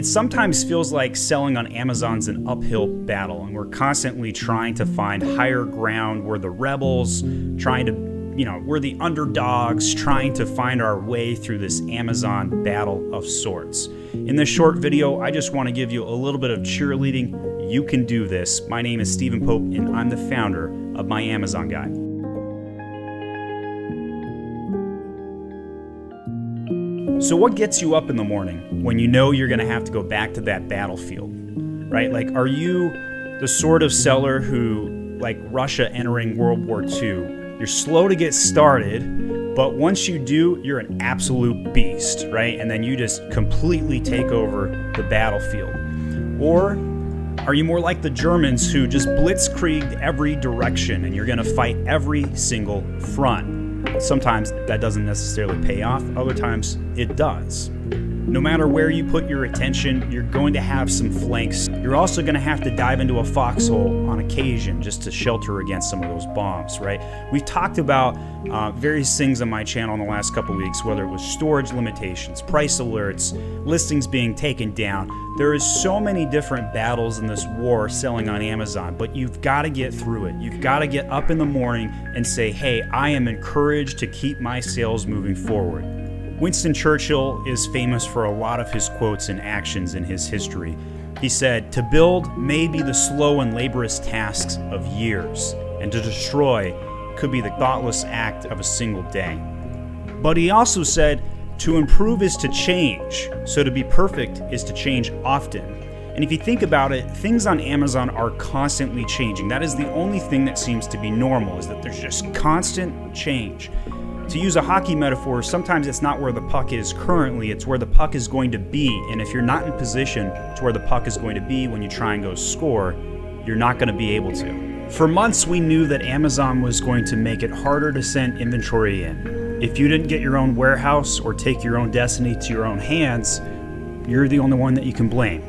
It sometimes feels like selling on Amazon's an uphill battle, and we're constantly trying to find higher ground. We're the rebels, trying to, you know, we're the underdogs, trying to find our way through this Amazon battle of sorts. In this short video, I just want to give you a little bit of cheerleading. You can do this. My name is Stephen Pope, and I'm the founder of My Amazon Guy. So, what gets you up in the morning when you know you're going to have to go back to that battlefield? Right? Like, are you the sort of seller who, like Russia entering World War II, you're slow to get started, but once you do, you're an absolute beast, right? And then you just completely take over the battlefield. Or are you more like the Germans who just blitzkrieged every direction and you're going to fight every single front? Sometimes that doesn't necessarily pay off, other times it does. No matter where you put your attention, you're going to have some flanks. You're also going to have to dive into a foxhole on occasion just to shelter against some of those bombs, right? We've talked about uh, various things on my channel in the last couple weeks, whether it was storage limitations, price alerts, listings being taken down. There is so many different battles in this war selling on Amazon, but you've got to get through it. You've got to get up in the morning and say, hey, I am encouraged to keep my sales moving forward. Winston Churchill is famous for a lot of his quotes and actions in his history. He said, To build may be the slow and laborious tasks of years, and to destroy could be the thoughtless act of a single day. But he also said, To improve is to change, so to be perfect is to change often. And if you think about it, things on Amazon are constantly changing. That is the only thing that seems to be normal, is that there's just constant change. To use a hockey metaphor, sometimes it's not where the puck is currently, it's where the puck is going to be. And if you're not in position to where the puck is going to be when you try and go score, you're not going to be able to. For months, we knew that Amazon was going to make it harder to send inventory in. If you didn't get your own warehouse or take your own destiny to your own hands, you're the only one that you can blame.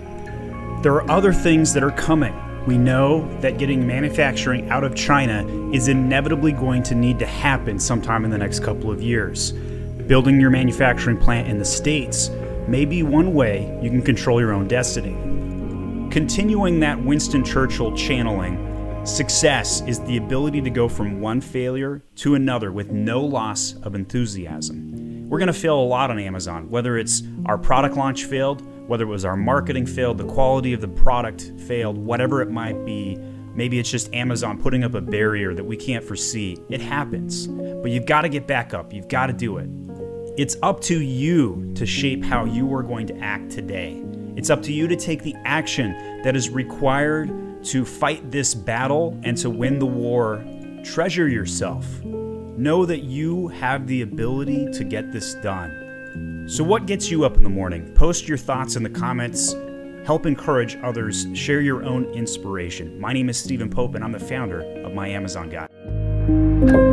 There are other things that are coming. We know that getting manufacturing out of China is inevitably going to need to happen sometime in the next couple of years. Building your manufacturing plant in the States may be one way you can control your own destiny. Continuing that Winston Churchill channeling, success is the ability to go from one failure to another with no loss of enthusiasm. We're going to fail a lot on Amazon, whether it's our product launch failed, whether it was our marketing failed, the quality of the product failed, whatever it might be. Maybe it's just Amazon putting up a barrier that we can't foresee. It happens. But you've got to get back up. You've got to do it. It's up to you to shape how you are going to act today. It's up to you to take the action that is required to fight this battle and to win the war. Treasure yourself. Know that you have the ability to get this done. So, what gets you up in the morning? Post your thoughts in the comments. Help encourage others. Share your own inspiration. My name is Stephen Pope, and I'm the founder of My Amazon Guy.